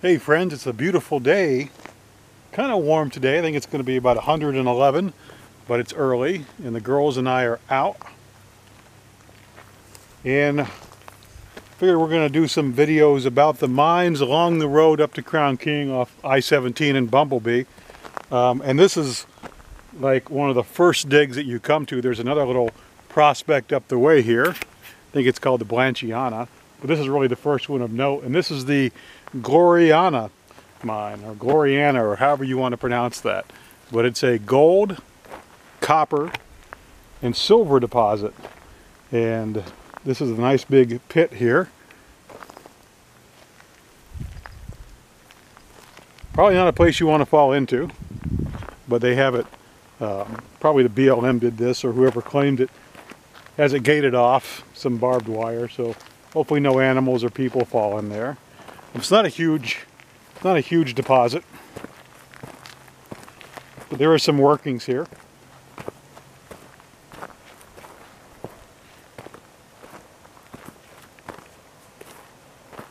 Hey friends, it's a beautiful day. Kind of warm today. I think it's going to be about 111, but it's early and the girls and I are out. And I figured we're going to do some videos about the mines along the road up to Crown King off I-17 and Bumble Bee. Um, and this is like one of the first digs that you come to. There's another little prospect up the way here. I think it's called the Blanchiana. But this is really the first one of note. And this is the Gloryana mine, or Gloryana, or however you want to pronounce that. But it's a gold, copper, and silver deposit. And this is a nice big pit here. Probably not a place you want to fall into, but they have it, um, probably the BLM did this, or whoever claimed it, has it gated off, some barbed wire, so hopefully no animals or people fall in there. It's not a huge, not a huge deposit, but there are some workings here.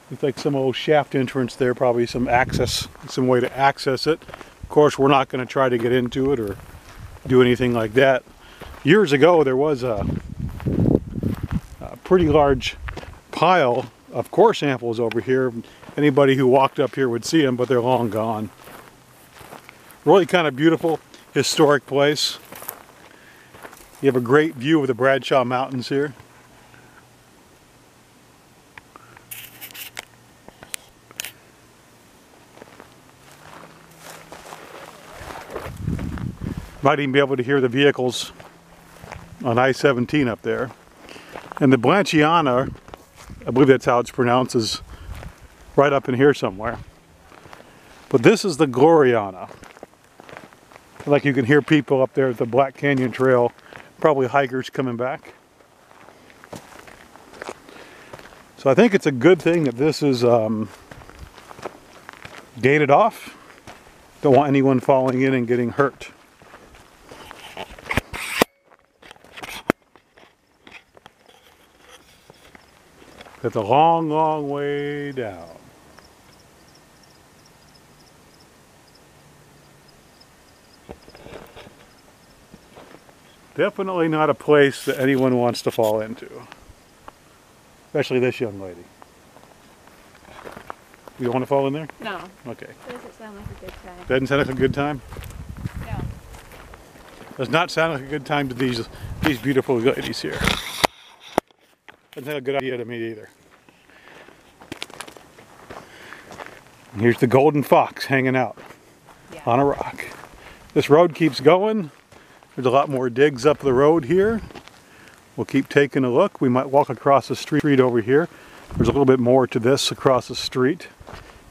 Looks like some old shaft entrance there, probably some access, some way to access it. Of course, we're not going to try to get into it or do anything like that. Years ago, there was a, a pretty large pile of core samples over here anybody who walked up here would see them, but they're long gone. Really kind of beautiful, historic place. You have a great view of the Bradshaw Mountains here. Might even be able to hear the vehicles on I-17 up there. And the Blanchiana, I believe that's how it's pronounced, is right up in here somewhere. But this is the Gloryana. Like you can hear people up there at the Black Canyon Trail, probably hikers coming back. So I think it's a good thing that this is um, gated off. Don't want anyone falling in and getting hurt. It's a long, long way down. Definitely not a place that anyone wants to fall into. Especially this young lady. You don't want to fall in there? No. Okay. Doesn't sound like a good time. Doesn't sound like a good time? No. Does not sound like a good time to these these beautiful ladies here. Doesn't sound a good idea to me either. And here's the golden fox hanging out Yeah. on a rock. This road keeps going. There's a lot more digs up the road here. We'll keep taking a look. We might walk across the street over here. There's a little bit more to this across the street.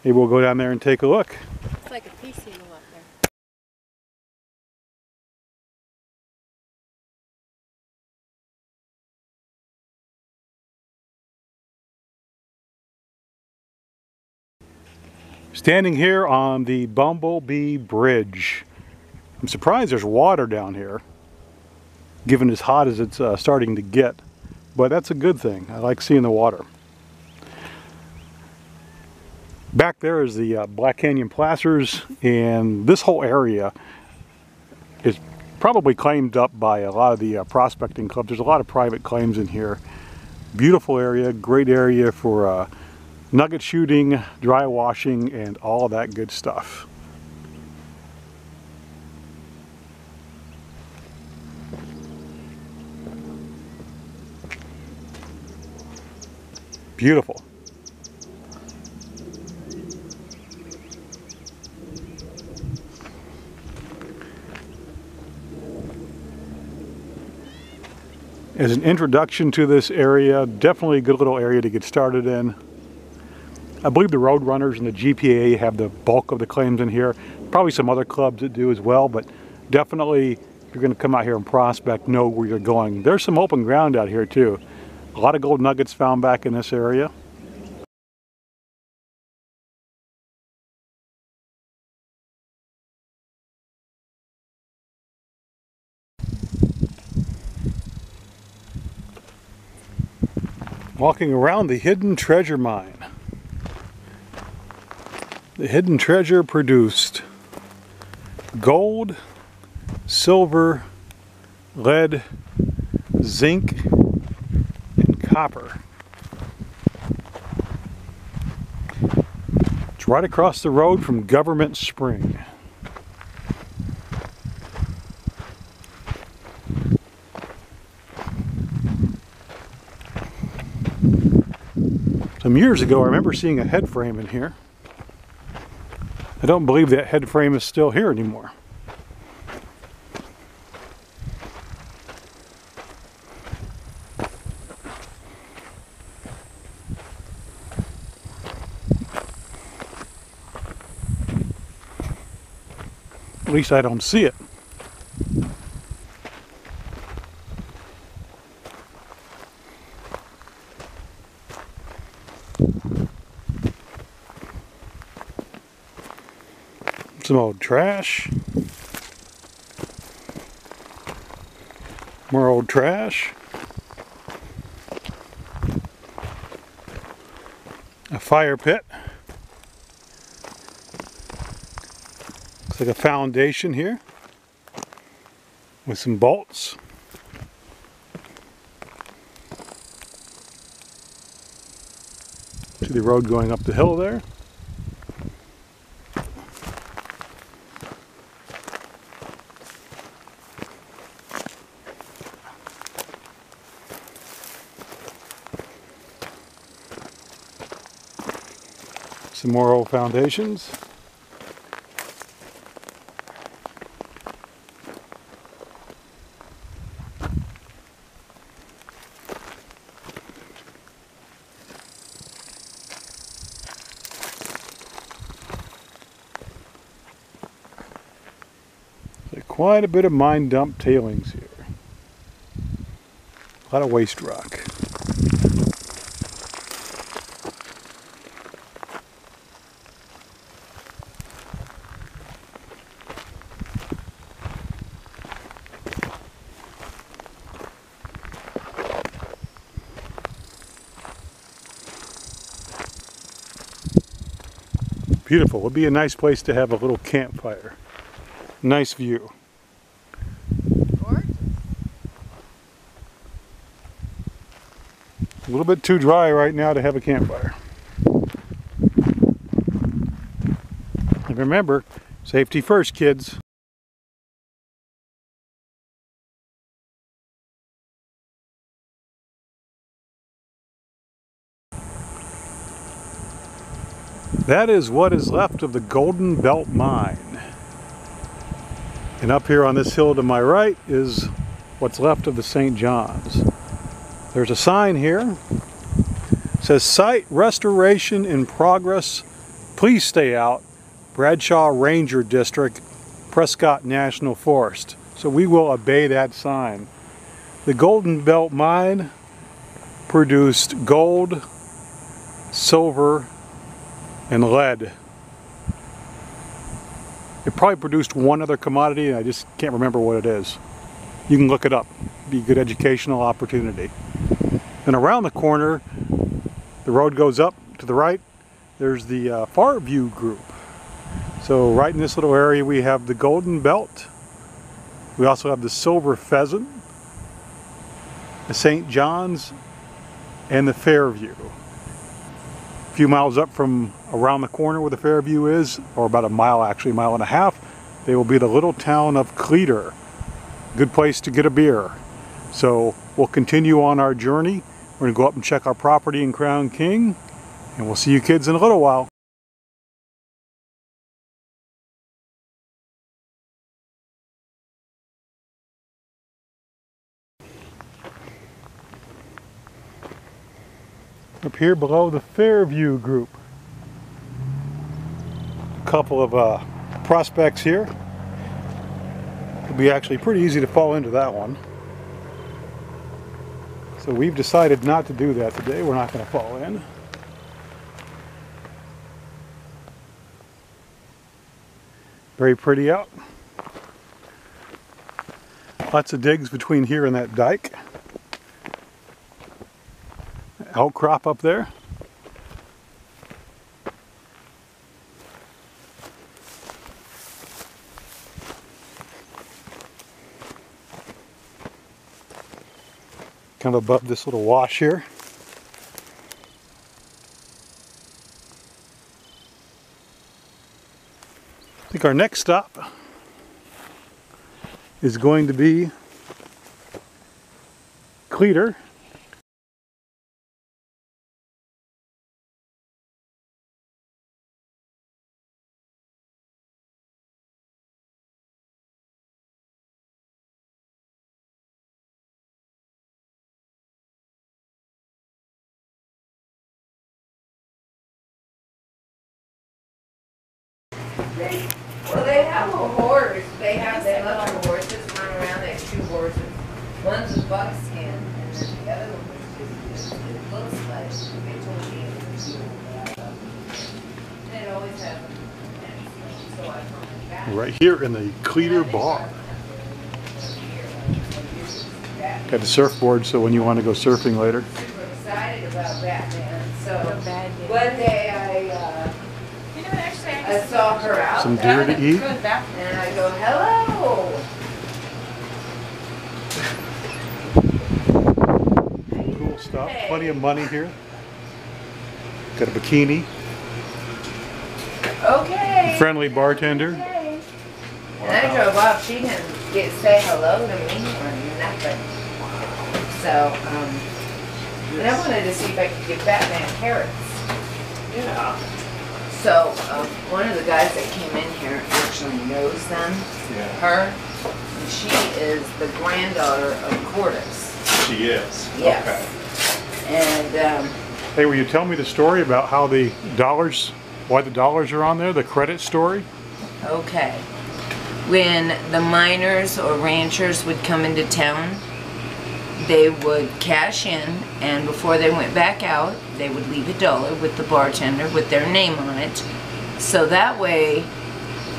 Maybe we'll go down there and take a look. Standing here on the Bumble Bee Bridge. I'm surprised there's water down here, given as hot as it's uh, starting to get. But that's a good thing. I like seeing the water. Back there is the uh, Black Canyon Placers, and this whole area is probably claimed up by a lot of the uh, prospecting clubs. There's a lot of private claims in here. Beautiful area, great area for uh, nugget shooting, dry washing, and all that good stuff. Beautiful. As an introduction to this area, definitely a good little area to get started in. I believe the Roadrunners and the GPA have the bulk of the claims in here. Probably some other clubs that do as well, but definitely if you're going to come out here and prospect, know where you're going. There's some open ground out here too. A lot of gold nuggets found back in this area. Walking around the hidden treasure mine. The hidden treasure produced gold, silver, lead, zinc, and copper. It's right across the road from Government Spring. Some years ago, I remember seeing a head frame in here. I don't believe that head frame is still here anymore. At least I don't see it. Some old trash. More old trash. A fire pit. Looks like a foundation here with some bolts. See the road going up the hill there. Some more old foundations. Quite a bit of mine dump tailings here. A lot of waste rock. Beautiful. Would be a nice place to have a little campfire. Nice view. Gorgeous. A little bit too dry right now to have a campfire. And remember, safety first, kids. That is what is left of the Golden Belt Mine. And up here on this hill to my right is what's left of the St. John's. There's a sign here. It says site restoration in progress. Please stay out. Bradshaw Ranger District, Prescott National Forest. So we will obey that sign. The Golden Belt Mine produced gold, silver, and lead. It probably produced one other commodity and I just can't remember what it is. You can look it up. It'd Be a good educational opportunity. And around the corner, the road goes up to the right. There's the uh, Fairview Group. So right in this little area we have the Golden Belt. We also have the Silver Pheasant, the St. John's, and the Fairview. A few miles up from around the corner where the Fairview is, or about a mile actually, a mile and a half, they will be the little town of Cleator. Good place to get a beer. So we'll continue on our journey. We're going to go up and check our property in Crown King, and we'll see you kids in a little while. Up here below the Fairview Group. Couple of uh, prospects here. It'll be actually pretty easy to fall into that one. So we've decided not to do that today. We're not going to fall in. Very pretty out. Lots of digs between here and that dike. Outcrop up there. Kind of above this little wash here. I think our next stop is going to be Cleator. They, well, they have a horse. They have, they love their horses run around. They have two horses. One's a buckskin, and then the other one is just, it looks like, they told me. it was- They always have them. So I told back. Right here in the Cleator Bar. Got the surfboard so when you want to go surfing later. Super excited about Batman, so one day Some there, deer to eat. Go to and I go, hello. Cool stuff. Plenty of money here. Got a bikini. Okay. Friendly bartender. Okay. And I drove off, she didn't get, say hello to me or nothing. So, um, and I wanted to see if I could get Batman carrots. Yeah. So, um, one of the guys that came in here actually knows them, Yeah. her. And she is the granddaughter of Cordis. She is. Yes. Okay. And, um, Hey, will you tell me the story about how the dollars, why the dollars are on there, the credit story? Okay. When the miners or ranchers would come into town, they would cash in, and before they went back out, they would leave a dollar with the bartender with their name on it. So that way,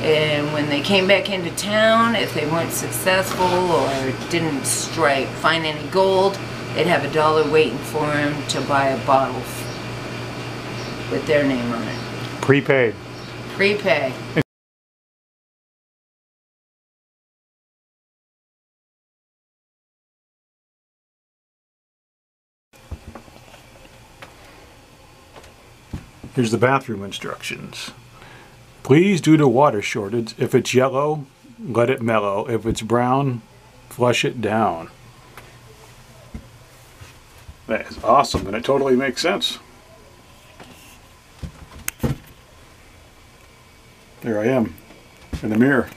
and when they came back into town, if they weren't successful or didn't strike, find any gold, they'd have a dollar waiting for them to buy a bottle with their name on it. Prepaid. Prepay. Here's the bathroom instructions. Please, due to water shortage, if it's yellow, let it mellow. If it's brown, flush it down. That is awesome, and it totally makes sense. There I am, in the mirror.